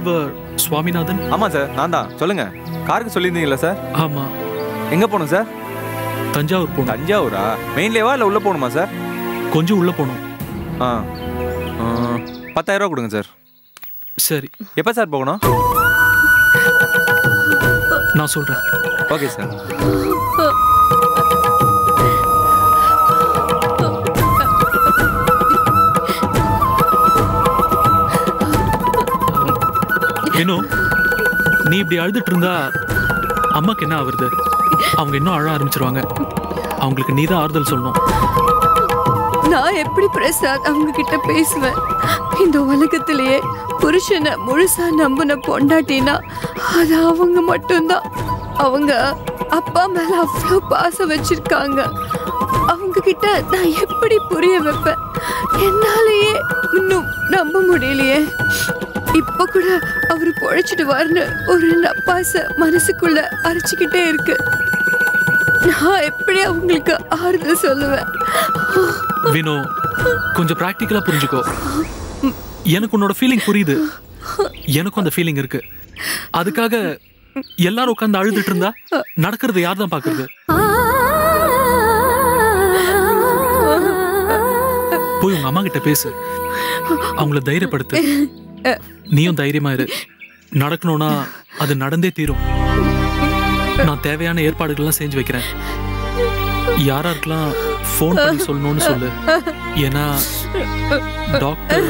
Driver Swaminathan ஆமா sir நான் தான். சொல்லுங்க. காருக்கு சொல்லியிருந்தீங்களா சார் ஆமா. எங்க போகணும் சார் தஞ்சாவூர் போகணும். தஞ்சாவூரா? மெயின்லேவா இல்லை உள்ள போகணுமா சார் கொஞ்சம் உள்ள போகணும். ஆ. ரூபா கொடுங்க சார் சரி. எப்போ சார் போகணும்? நான் சொல்றேன். ஓகே சார் இன்னும் நீ இப்படி அழுதுட்டு இருந்தா அம்மாக்கு என்ன ஆகுறது அவங்க இன்னும் அழ ஆரம்பிச்சிருவாங்க. அவங்களுக்கு நீ தான் ஆறுதல் சொல்லணும். நான் எப்படி பிரசாத் அவங்க கிட்ட பேசுவேன்? இந்த உலகத்திலேயே புருஷனை முழுசா நம்பின பொண்டாட்டினா அது அவங்க மட்டும்தான். அவங்க அப்பா மேல அவ்வளோ பாசம் வச்சிருக்காங்க. அவங்க கிட்ட நான் எப்படி புரிய வைப்பேன்? என்னாலேயே இன்னும் நம்ப முடியலையே. இப்ப கூட அவரு பொழைச்சிட்டு வரன்னு ஒரு நப்பாச மனசுக்குள்ள அரைச்சிக்கிட்டே இருக்கு. நான் எப்படி அவங்களுக்கு ஆறுதல் சொல்லுவேன்? வினோ கொஞ்சம் ப்ராக்டிக்கலா புரிஞ்சுக்கோ. எனக்கு உன்னோட ஃபீலிங் புரியுது. எனக்கும் அந்த ஃபீலிங் இருக்கு. அதுக்காக எல்லாரும் உட்காந்து அழுதுட்டு இருந்தா நடக்கிறது யார் தான் பாக்குறது போய் உங்க அம்மா கிட்ட பேசு. அவங்கள தைரியப்படுத்து. நீயும் தைரியமா இரு. நடக்கணும்னா அது நடந்தே தீரும். நான் தேவையான ஏற்பாடுகள்லாம் செஞ்சு வைக்கிறேன். யாராருக்கெல்லாம் ஃபோன் பண்ணி சொல்லணும்னு சொல்லு. ஏன்னா டாக்டர்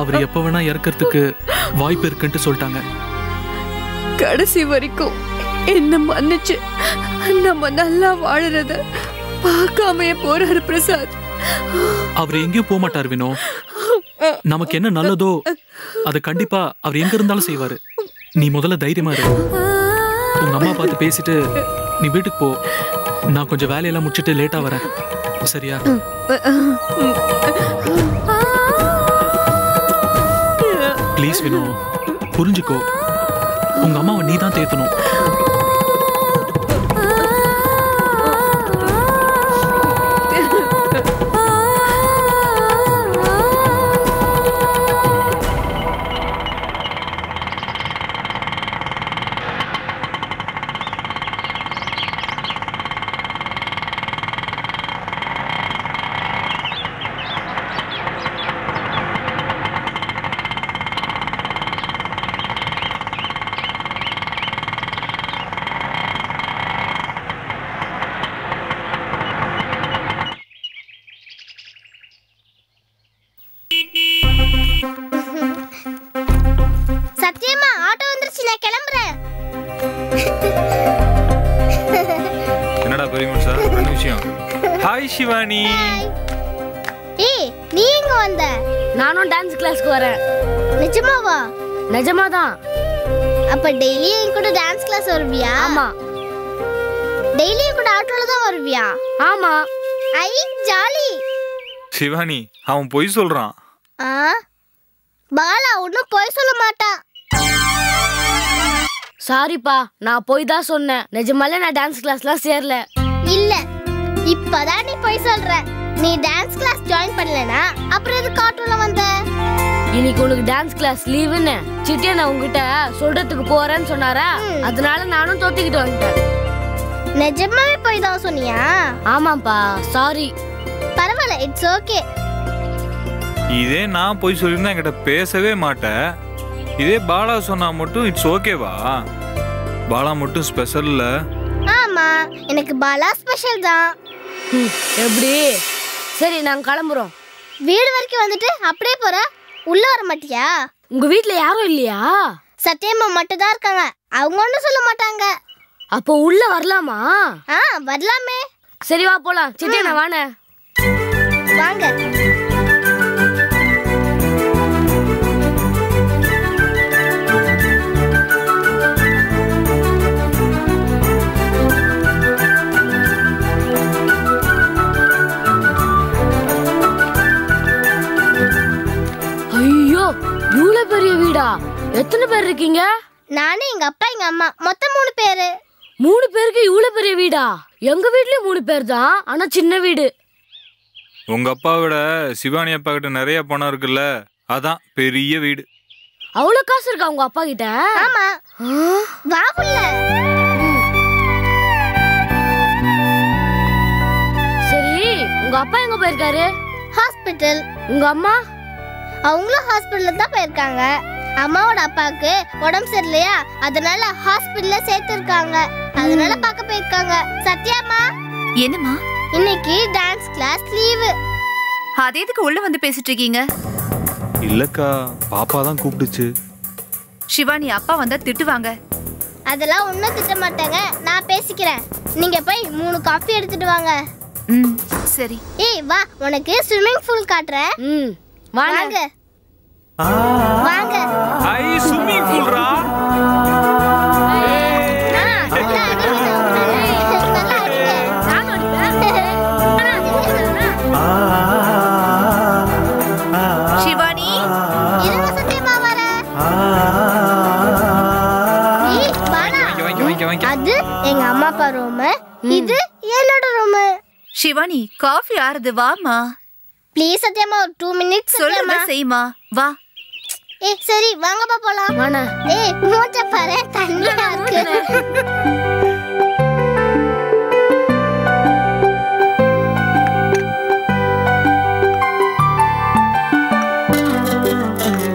அவர் எப்ப வேணா இறக்கறதுக்கு வாய்ப்பு இருக்குன்ட்டு சொல்லிட்டாங்க. கடைசி வரைக்கும் என்ன மன்னிச்சு நம்ம நல்லா வாழறத பார்க்காமயே போறாரு பிரசாத். அவர் எங்கேயும் போக மாட்டார் வினோ. நமக்கு என்ன நல்லதோ அதை கண்டிப்பா அவர் எங்க இருந்தாலும் செய்வாரு. நீ முதல்ல தைரியமா இரு. உங்க அம்மா பார்த்து பேசிட்டு நீ வீட்டுக்கு போ. நான் கொஞ்சம் வேலையெல்லாம் முடிச்சிட்டு லேட்டா வரேன். சரியா? ப்ளீஸ் வினோ புரிஞ்சுக்கோ. உங்க அம்மாவை நீ தான் தேத்தணும். சிவானி. ஏய் நீ எங்க வந்த? நானும் டான்ஸ் கிளாஸ்க்கு வரேன். நிஜமாவா? நிஜமாதான். அப்ப டெய்லி என் கூட டான்ஸ் கிளாஸ் வருவியா? ஆமா. டெய்லி என் கூட ஆட்டோல தான் வருவியா? ஆமா. ஐ ஜாலி. சிவானி அவன் பொய் சொல்றான். ஆ? பாலா ஒன்றும் போய் சொல்ல மாட்டா. சாரிப்பா நான் போய் தான் சொன்னேன். நிஜமாலே நான் டான்ஸ் கிளாஸ்லாம் சேரல. இல்ல இப்பதான் நீ போய் சொல்ற. நீ டான்ஸ் கிளாஸ் ஜாயின் பண்ணலனா அப்புறம் எதுக்கு ஆட்டோல வந்த? இன்னைக்கு உனக்கு டான்ஸ் கிளாஸ் லீவுன்னு சிட்டியா நான் உங்ககிட்ட சொல்றதுக்கு போறேன்னு சொன்னாரா. அதனால நானும் தோத்திக்கிட்டு வந்துட்டேன். நிஜமாவே போய் தான் சொன்னியா? ஆமாப்பா சாரி பரவாயில்ல இட்ஸ் ஓகே இதே நான் போய் சொல்லியிருந்தா என்கிட்ட பேசவே மாட்டேன் இதே பாலா சொன்னா மட்டும் இட்ஸ் ஓகேவா பாலா மட்டும் ஸ்பெஷல்ல ஆமா எனக்கு பாலா ஸ்பெஷல் தான். எப்படி? சரி நாங்க கிளம்புறோம். வீடு வரைக்கும் வந்துட்டு அப்படியே போற? உள்ள வர மாட்டியா? உங்க வீட்ல யாரும் இல்லையா? சத்தியம்மா மட்டும் தான் இருக்காங்க. அவங்க ஒன்றும் சொல்ல மாட்டாங்க. அப்போ உள்ள வரலாமா? ஆ வரலாமே. சரி வா போலாம். சிட்டியா நான் வானே வாங்க. பெரிய வீடா? எத்தனை பேர் இருக்கீங்க? நானு எங்க அப்பா எங்க அம்மா. மொத்தம் மூணு பேரு. மூணு பேருக்கு இவ்வளவு பெரிய வீடா? எங்க வீட்லயும் மூணு பேர் தான் ஆனா சின்ன வீடு. உங்க அப்பாவோட சிவானி அப்பா கிட்ட நிறைய பணம் இருக்குல்ல? அதான் பெரிய வீடு. அவ்வளவு காசு இருக்கா உங்க அப்பா கிட்ட? ஆமா. வா புள்ள. சரி உங்க அப்பா எங்க போயிருக்காரு? ஹாஸ்பிட்டல். உங்க அம்மா? அவங்களும் ஹாஸ்பிட்டல்ல தான் போயிருக்காங்க. அம்மாவோட அப்பாவுக்கு உடம்பு சரியில்லையா? அதனால ஹாஸ்பிட்டல்ல சேர்த்திருக்காங்க. அதனால பார்க்க போயிருக்காங்க. சத்யாம்மா என்னம்மா? இன்னைக்கு டான்ஸ் கிளாஸ் லீவு அது எதுக்கு உள்ள வந்து பேசிட்டு இருக்கீங்க? இல்லக்கா பாப்பா தான் கூப்பிடுச்சு. சிவானி அப்பா வந்தா திட்டுவாங்க. அதெல்லாம் ஒன்றும் திட்ட மாட்டாங்க. நான் பேசிக்கிறேன். நீங்க போய் மூணு காஃபி எடுத்துட்டு வாங்க. ம் சரி. ஏய் வா உனக்கு ஸ்விம்மிங் பூல் காட்டுறேன். ம். வாங்க. வாங்க. வாங்க. ஐ ஸ்விம்மிங் வாங்கி வாங்கி அது எங்க அம்மா அப்பா ரூம் இது என்னோட ரூம் சிவானி காஃபி ஆறுது வாமா ப்ளீஸ் சத்யமா ஒரு டூ மினிட்ஸ் சொல்லுங்க செய்யுமா வா. ஏய் சரி வாங்கப்பா போலாம். வாண்ணா. ஏய் மூச்ச பாரு தண்ணியா இருக்கு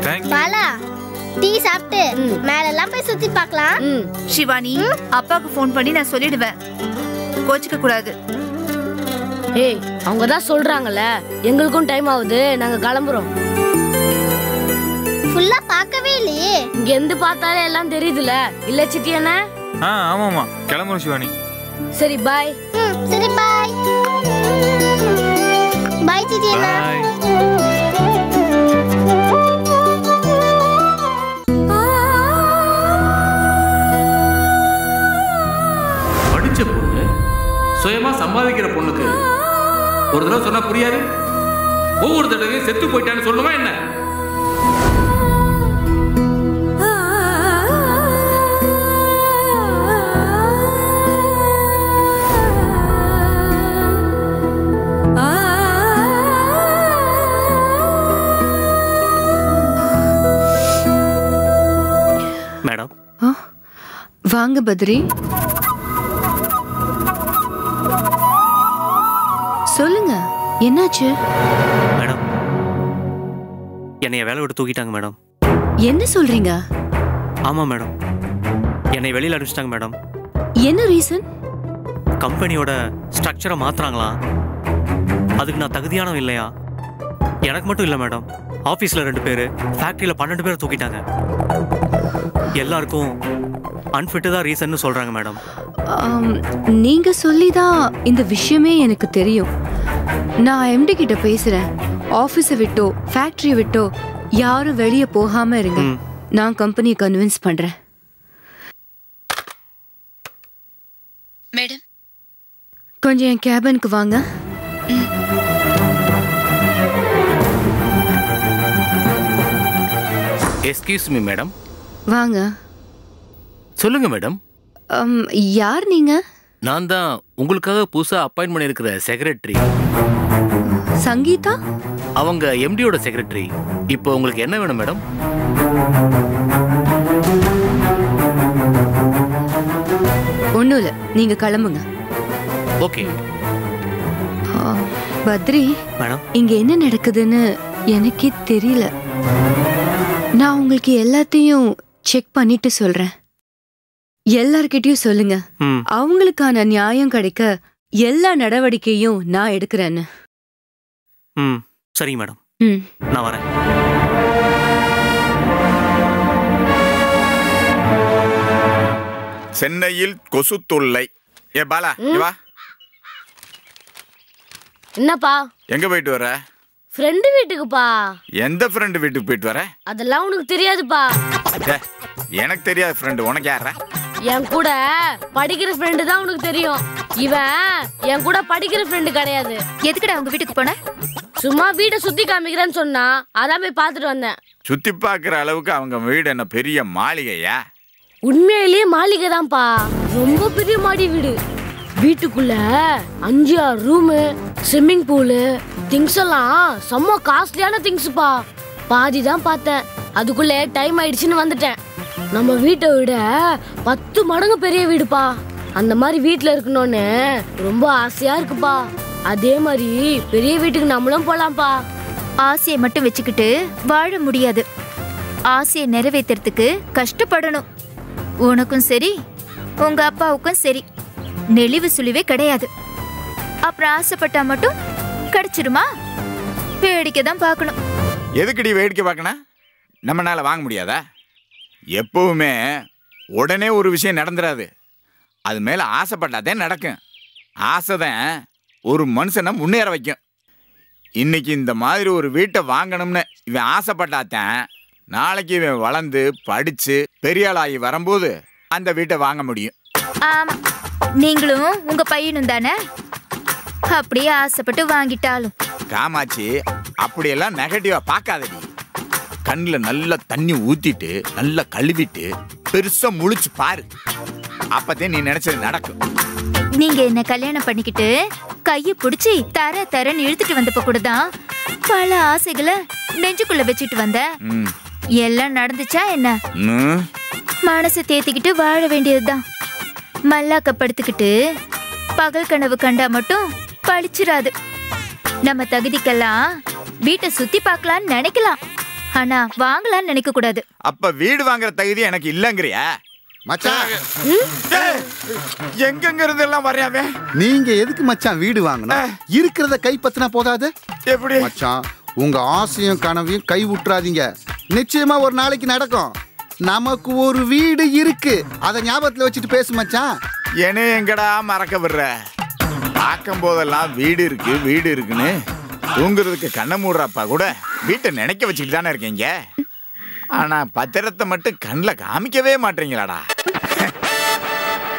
தேங்க் பாலா டீ சாப்பிட்டு மேல எல்லாம் போய் சுத்தி பார்க்கலாம். ம். சிவானி அப்பாவுக்கு ஃபோன் பண்ணி நான் சொல்லிடுவேன். கோச்சிக்க கூடாது ஏய் அவங்க தான் சொல்றாங்கல்ல. எங்களுக்கும் டைம் ஆகுது நாங்க கிளம்புறோம். ஃபுல்லா பார்க்கவே இல்லையே. இங்க இருந்து பார்த்தாலே எல்லாம் தெரியுதுல. இல்ல சித்தி என்ன ஆ ஆமாம்மா. கிளம்புறோம் சிவானி. சரி பாய் சரி பாய் பாய் சித்தி அண்ணா. சுயமா சம்பாதிக்கிற பொண்ணுக்கு ஒரு தடவை சொன்னா புரியாது? ஒவ்வொரு தடவையும் செத்து போயிட்டான்னு சொல்லுமா என்ன? மேடம். வாங்க பத்ரி. என்னாச்சு? மேடம். என்னைய வேலை விட்டு தூக்கிட்டாங்க மேடம். என்ன சொல்றீங்க? ஆமாம் மேடம். என்னை வெளியில் அனுப்பிச்சிட்டாங்க மேடம். என்ன ரீசன்? கம்பெனியோட ஸ்ட்ரக்சரை மாத்துறாங்களாம் அதுக்கு நான் தகுதியானவன் இல்லையா? எனக்கு மட்டும் இல்லை மேடம். ஆஃபீஸில் ரெண்டு பேர் ஃபேக்ட்ரியில் பன்னெண்டு பேரை தூக்கிட்டாங்க. எல்லாருக்கும் அன்ஃபிட்டு தான் ரீசன்னு சொல்கிறாங்க மேடம். நீங்க சொல்லிதான் இந்த விஷயமே எனக்கு தெரியும். நான் எம்டி கிட்ட பேசுறேன். ஆபீஸை விட்டோ ஃபேக்டரியை விட்டோ யாரும் வெளியே போகாம இருங்க. நான் கம்பெனியை கன்வின்ஸ் பண்றேன். மேடம். கொஞ்சம் என் கேபினுக்கு வாங்க. எஸ்கியூஸ் மீ மேடம் வாங்க. சொல்லுங்க மேடம் யார் நீங்க? நான் தான் உங்களுக்காக புதுசா அப்பாயின்ட் பண்ணியிருக்கிற செக்ரட்டரி சங்கீதா? அவங்க எம்டியோட செக்ரட்டரி இப்போ உங்களுக்கு என்ன வேணும் மேடம் ஒண்ணும் இல்ல. நீங்க கிளம்புங்க. Okay Badri madam. இங்க என்ன நடக்குதுன்னு எனக்கே தெரியல. நான் உங்களுக்கு எல்லாத்தையும் செக் பண்ணிட்டு சொல்றேன். எல்லார்கிட்டயும் சொல்லுங்க. அவங்களுக்கான நியாயம் கிடைக்க எல்லா நடவடிக்கையும் நான் எடுக்கிறேன்னு. ம். சரிங்க மேடம். ம். நான் வரேன். சென்னையில் கொசு தொல்லை. ஏ பாலா இங்க வா. என்னப்பா? எங்க போயிட்டு வர? ஃப்ரெண்டு வீட்டுக்குப்பா. எந்த ஃப்ரெண்டு வீட்டுக்கு போயிட்டு வர? அதெல்லாம் உனக்கு தெரியாதுப்பா. எனக்கு தெரியாத ஃப்ரெண்டு. உனக்கு யாரா? என் கூட படிக்கிற ஃப்ரெண்டு தான் உனக்கு தெரியும். இவன் என் கூட படிக்கிற ஃப்ரெண்டு கிடையாது. எதுக்குடா உங்க வீட்டுக்கு போன? சும்மா வீட்டை சுத்தி காமிக்கிறேன்னு சொன்னா அதான் போய் பார்த்துட்டு வந்தேன். சுத்தி பார்க்குற அளவுக்கு அவங்க வீடு என்ன பெரிய மாளிகையா? உண்மையிலேயே மாளிகை தான்ப்பா. ரொம்ப பெரிய மாடி வீடு. வீட்டுக்குள்ள அஞ்சு ஆறு ரூமு ஸ்விம்மிங் பூலு திங்ஸ் எல்லாம் செம்ம காஸ்ட்லியான திங்ஸ்ப்பா பாதி தான் பார்த்தேன். அதுக்குள்ளே டைம் ஆயிடுச்சுன்னு வந்துட்டேன். நம்ம வீட்டை விட பத்து மடங்கு பெரிய வீடுப்பா. அந்த மாதிரி வீட்டில் இருக்கணும்னு ரொம்ப ஆசையா இருக்குப்பா. அதே மாதிரி பெரிய வீட்டுக்கு நம்மளும் போலாம்ப்பா. ஆசையை மட்டும் வச்சுக்கிட்டு வாழ முடியாது. ஆசையை நிறைவேத்துறதுக்கு கஷ்டப்படணும். உனக்கும் சரி உங்க அப்பாவுக்கும் சரி. நெளிவு சுழிவே கிடையாது. அப்புறம் ஆசைப்பட்டா மட்டும் கிடைச்சிருமா? வேடிக்கை தான் பார்க்கணும். எதுக்குடி வேடிக்கை பார்க்கணும்? நம்மனால வாங்க முடியாதா? எப்பவுமே உடனே ஒரு விஷயம் நடந்துராது. அது மேலே ஆசைப்பட்டாதே நடக்கும். ஆசை தான் ஒரு மனுஷனை முன்னேற வைக்கும். இன்னைக்கு இந்த மாதிரி ஒரு வீட்டை வாங்கணும்னு இவன் ஆசைப்பட்டாதான் நாளைக்கு இவன் வளர்ந்து படித்து பெரிய ஆளாகி வரும்போது அந்த வீட்டை வாங்க முடியும். நீங்களும் உங்க பையனும் தானே? அப்படியே ஆசைப்பட்டு வாங்கிட்டாலும். காமாட்சி அப்படியெல்லாம் நெகட்டிவா பார்க்காதடி. கண்ணில் நல்லா தண்ணி ஊத்திட்டு நல்லா கழுவிட்டு பெருசா முழிச்சு பாரு. அப்பதே நீ நினைச்சது நடக்கும். நீங்க என்ன கல்யாணம் பண்ணிக்கிட்டு கைய புடிச்சு தர தரன்னு இழுத்துட்டு வந்தப்ப கூட தான் பல ஆசைகளை நெஞ்சுக்குள்ள வச்சுட்டு வந்த. எல்லாம் நடந்துச்சா என்ன. மனசை தேத்திக்கிட்டு வாழ வேண்டியதுதான். மல்லாக்க படுத்துக்கிட்டு பகல் கனவு கண்டா மட்டும் பழிச்சிராது. நம்ம தகுதிக்கெல்லாம் வீட்டை சுத்தி பார்க்கலாம்னு நினைக்கலாம். ஆனா வாங்கலாம்னு நினைக்க கூடாது. அப்ப வீடு வாங்குற தகுதி எனக்கு இல்லங்கிறியா. மச்சான். எங்கெங்க இருந்து எல்லாம் வரையாவே நீங்க எதுக்கு மச்சான் வீடு வாங்கணும் இருக்கிறத கைப்பற்றினா போதாது? எப்படி? மச்சான் உங்க ஆசையும் கனவையும் கை விட்டுறாதீங்க. நிச்சயமா ஒரு நாளைக்கு நடக்கும். நமக்கு ஒரு வீடு இருக்கு. அதை ஞாபகத்துல வச்சுட்டு பேசு மச்சான். என்ன எங்கடா மறக்க விடுற? பார்க்கும் போதெல்லாம் வீடு இருக்கு வீடு இருக்குன்னு. தூங்குறதுக்கு கண்ணை மூடுறப்பா கூட வீட்டை நினைக்க வச்சுக்கிட்டு தானே இருக்கீங்க? ஆனா பத்திரத்தை மட்டும் கண்ணில் காமிக்கவே மாட்டீங்களாடா.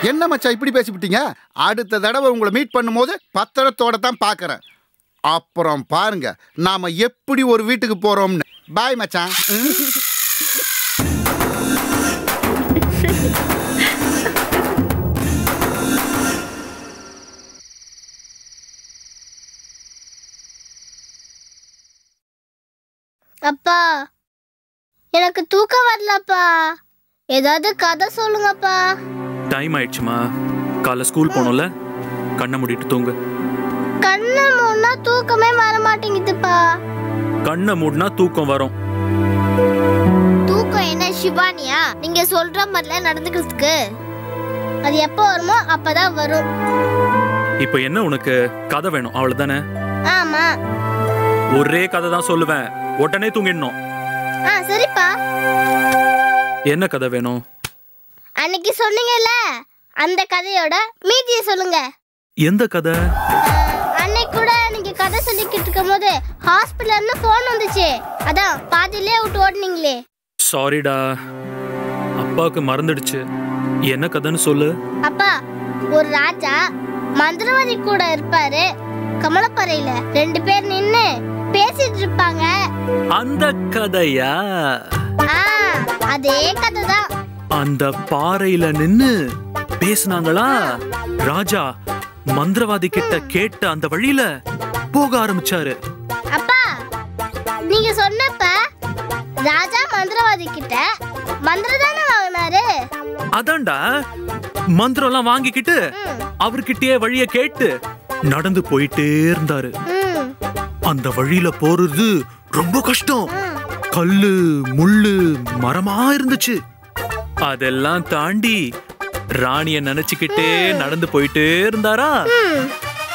என்ன மச்சான் இப்படி பேசிவிட்டீங்க? அடுத்த தடவை உங்களை மீட் பண்ணும்போது பத்திரத்தோட தான் பார்க்கறேன். அப்புறம் பாருங்க நாம எப்படி ஒரு வீட்டுக்கு போறோம்னு. பாய் மச்சான். அப்பா எனக்கு தூக்கம் வரலப்பா. ஏதாவது கதை சொல்லுங்கப்பா. டைம் ஆயிடுச்சுமா. காலைல ஸ்கூல் போகணும்ல கண்ணை மூடிட்டு தூங்கு. கண்ணை மூடனா தூக்கமே வர மாட்டேங்குதுப்பா கண்ணை மூடினா தூக்கம் வரும். தூக்கம் என்ன சிவானியா? நீங்க சொல்ற மாதிரிலாம் நடந்துக்கிறதுக்கு. அது எப்போ வருமோ அப்பதான் வரும். இப்போ என்ன உனக்கு? கதை வேணும். அவ்வளவுதானே? ஆமா. ஒரே கதை தான் சொல்லுவேன். உடனே தூங்கிடணும். ஆ சரிப்பா. என்ன கதை வேணும்? அன்னைக்கு சொன்னீங்கல்ல அந்த கதையோட மீதியை சொல்லுங்க. எந்த கதை? அன்னைக்கு கூட நீங்க கதை சொல்லிக்கிட்டு இருக்கும் போது ஹாஸ்பிட்டல்ல இருந்து போன் வந்துச்சு. அதான் பாதியிலே விட்டு ஓடுனீங்களே. சாரிடா அப்பாவுக்கு மறந்துடுச்சு. என்ன கதைன்னு சொல்லு. அப்பா ஒரு ராஜா மந்திரவாதி கூட இருப்பாரு. கமலப்பறையில ரெண்டு பேர் நின்னு பேசிட்டு இருப்பாங்க அந்த கதையா? அதே கதை தான் அந்த பாறையில நின்னு பேசுனாங்களா? ராஜா மந்திரவாதி கிட்ட கேட்ட அந்த வழியில போக ஆரம்பிச்சாரு. அப்பா நீங்க சொன்னப்ப ராஜா மந்திரவாதி கிட்ட மந்திரம் தானே வாங்கினாரு? அதான்டா மந்திரம் எல்லாம் வாங்கிக்கிட்டு அவர்கிட்டயே வழிய கேட்டு நடந்து போயிட்டே இருந்தாரு. அந்த வழியில போறது ரொம்ப கஷ்டம். கல்லு முள்ளு மரமா இருந்துச்சு. அதெல்லாம் தாண்டி ராணிய நினைச்சுக்கிட்டே நடந்து போயிட்டே இருந்தாரா?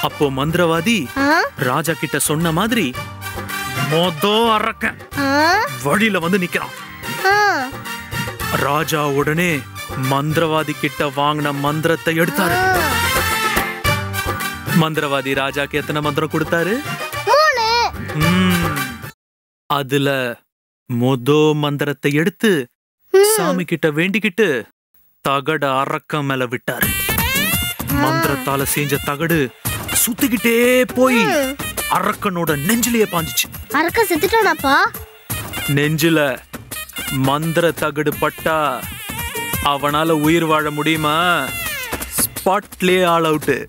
அப்போ மந்திரவாதி ராஜா கிட்ட சொன்ன மாதிரி மொத அரக்கன் வழியில வந்து நிக்கிறான். ராஜா உடனே மந்திரவாதி கிட்ட வாங்கின மந்திரத்தை எடுத்தாரு. மந்திரவாதி ராஜாக்கு எத்தனை மந்திரம் கொடுத்தாரு. அதுல மொத மந்திரத்தை எடுத்து சாமி கிட்ட வேண்டிக்கிட்டு தகட அரக்கம் மேல விட்டாரு. மந்திரத்தால செஞ்ச தகடு சுத்திக்கிட்டே போய் அரக்கனோட நெஞ்சிலேயே பாஞ்சுச்சு. அரக்க செத்துட்டானாப்பா? நெஞ்சில மந்திர தகடு பட்டா அவனால உயிர் வாழ முடியுமா? ஸ்பாட்லயே ஆல் அவுட்டு.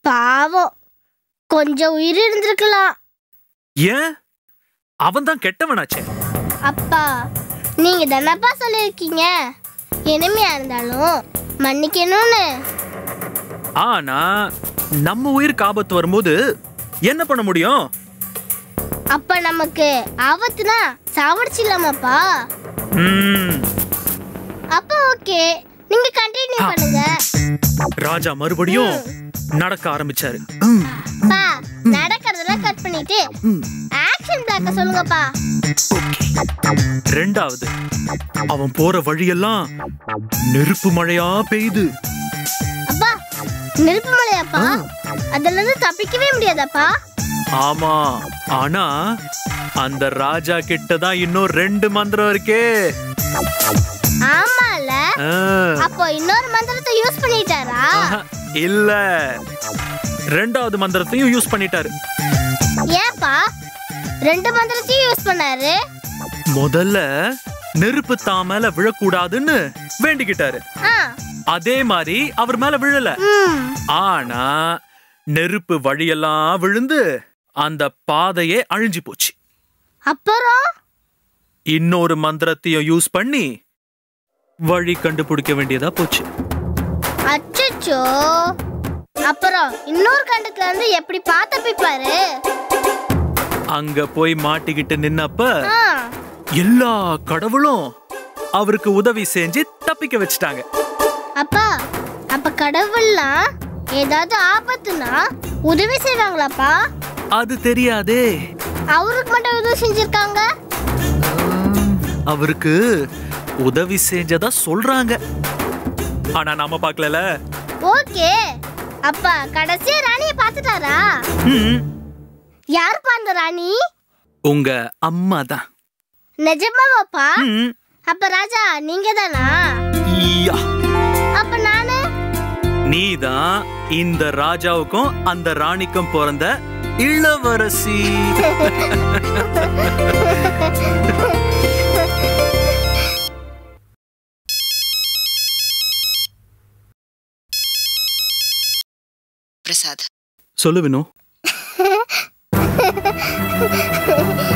பாவம். கொஞ்சம் உயிர் இருந்திருக்கலாம். ஏன்? அவன் தான் கெட்டவனாச்சே. அப்பா நீங்க தானப்பா சொல்லியிருக்கீங்க? இனிமையா இருந்தாலும் மன்னிக்கணும்னு. ஆனா நம்ம உயிருக்கு ஆபத்து வரும்போது என்ன பண்ண முடியும்? அப்ப நமக்கு ஆபத்துனா சாவடிச்சிடலாமாப்பா? ம், அப்ப ஓகே. நீங்க கண்டினியூ பண்ணுங்க. ராஜா மறுபடியும் நடக்க ஆரம்பிச்சாரு. பா நடக்கிறதெல்லாம் கட் பண்ணிட்டு ஆக்ஷன் பிளாக்க சொல்லுங்கப்பா. ரெண்டாவது அவன் போற வழியெல்லாம் நெருப்பு மழையா பெய்யுது. அப்பா நெருப்பு மலையாப்பா அதுல இருந்து தப்பிக்கவே முடியாதாப்பா? ஆமா ஆனா அந்த ராஜா கிட்ட தான் இன்னும் ரெண்டு மந்திரம் இருக்கே. அப்போ இன்னொரு மந்திரத்தை யூஸ் பண்ணிட்டாரா? இல்ல. ரெண்டாவது மந்திரத்தையும் யூஸ் பண்ணிட்டாரு. ஏப்பா ரெண்டு மந்திரத்தையும் யூஸ் பண்ணாரு? முதல்ல நெருப்பு தான் மேல விழக்கூடாதுன்னு வேண்டிக்கிட்டாரு. அதே மாதிரி அவர் மேல விழல. ஆனா நெருப்பு வழியெல்லாம் விழுந்து அந்த பாதையே அழிஞ்சு போச்சு. அப்புறம்? இன்னொரு மந்திரத்தையும் யூஸ் பண்ணி வழி கண்டுபிடிக்க வேண்டியதா போச்சு. அச்சச்சோ. அப்புறம் இன்னொரு கண்டத்துல இருந்து எப்படி பாத்தப்பிப்பாரு அங்க போய் மாட்டிக்கிட்டு நின்னப்ப எல்லா கடவுளும் அவருக்கு உதவி செஞ்சு தப்பிக்க வச்சுட்டாங்க. அப்பா அப்ப கடவுள்லாம் ஏதாவது ஆபத்துனா உதவி செய்வாங்களாப்பா? அது தெரியாதே. அவருக்கு மட்டும் உதவி செஞ்சிருக்காங்க? அவருக்கு உதவி செஞ்சதா சொல்றாங்க. ஆனா நாம பார்க்கல ஓகே. அப்பா கடைசியா ராணிய பாத்துட்டாரா யாருப்பா அந்த ராணி? உங்க அம்மா தான். நிஜமாவாப்பா? அப்ப ராஜா நீங்க தானா? அப்ப நானு? நீதான் இந்த ராஜாவுக்கும் அந்த ராணிக்கும் பிறந்த இளவரசி. பிரசாத். சொல்லு வினு.